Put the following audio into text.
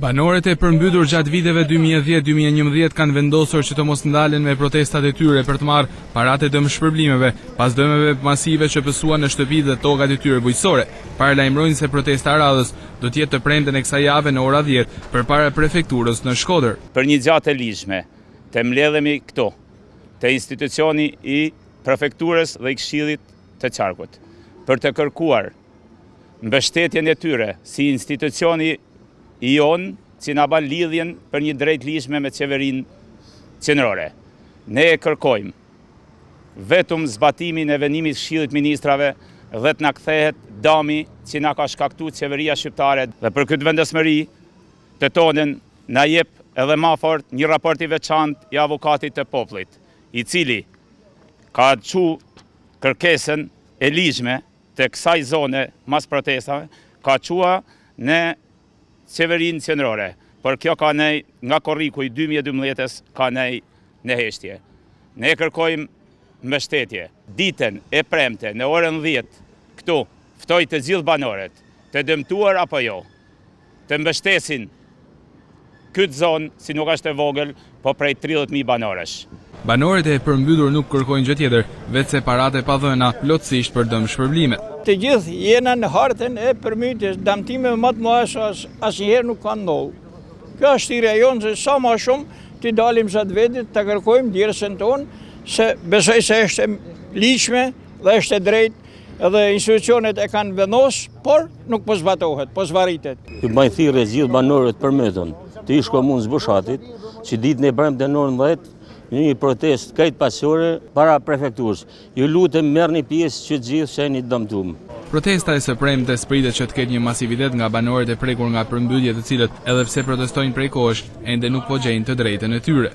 Banorët e përmbytur gjatë viteve dy mijë e dhjetë dy mijë e njëmbëdhjetë kanë vendosur që të mos ndalen me protestat e tyre për të marrë paratë e dëmshpërblimeve pas dëmeve masive që pësuan në shtëpitë dhe tokat e tyre bujqësore. Paralajmërojnë se protesta e radhës do të jetë të premten e kësaj jave në ora dhjetë përpara prefekturës në Shkodër. Për një gja të ligjshme të mbledhemi këtu, te institucioni i prefekturës dhe i këshillit të qarkut, për të kërkuar mbështetjen e tyre si institucioni jonë që na ban lidhjen për një drejt të ligjshme me qeverinë qendrore. Ne e kërkojmë vetëm zbatimin e venimit Këshillit t'Ministrave dhe të na kthehet dami që na ka shkaktu qeveria shqiptare. Dhe për këtë vendosmëri të tonën na jep edhe ma fort një raport i veçantë i avokatit të popullit, i cili ka çu kërkesën e ligjshme të kësaj zone mas protestave ka çua në qeverinë qendrore por kjo ka nej nga korriku i dy mijë e dymbëdhjetës ka nej në heshtje ne kërkojmë mbështetje. Ditën e premte në orën dhjetë këtu ftoj të gjithë banorët të dëmtuar apo jo. të mbështesin këtë zonë si nuk është e vogël po prej tridhjetë mijë banorësh. Banorët e përmbytur nuk kërkojnë gjë tjetër veçse paratë e padhëna plotësisht për dëmshpërblimet. Të gjithë jena në hartën e përmbytjes, damtime ma të mëdha se asnjëherë nuk kanë ndodhur. Kjo është thirrja jonë se sa ma shumë t'i dalim zot vetit ta kërkojmë djersën tonë se besoj se është e ligjshme. Dhe është e drejtë edhe institucionet e kanë vendos, por nuk po zbatohet, po zvarritet. Ju baj thirrje gjithë banorët përmytën, të ish komunës Bushatit, që ditën e premte n'orën dhjetë, në një protestë krejt paqësore para prefekturës. Ju lutem merrni pjesë të gjithë që jeni dëmtum. Protesta e së premtes pritet që të ketë një masivitet nga banorët e prekur nga përmbytjet të cilët edhe pse protestojnë prej kohësh, ende nuk po gjejnë të drejtën e tyre.